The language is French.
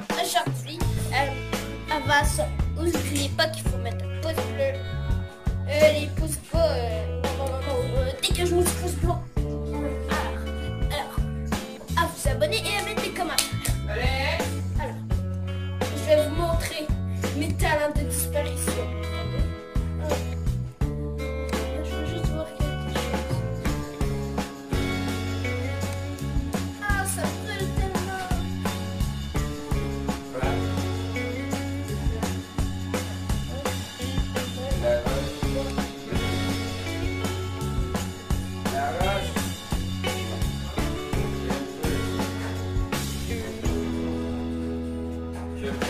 aujourd'hui, euh, se... N'oubliez pas qu'il faut mettre un pouce bleu. Euh, les pouces bleus, euh, non, non, non, non, euh, dégage-moi ce pouce blanc. Alors, alors, à vous abonner et à mettre des commentaires. Allez Alors, je vais vous montrer mes Sure.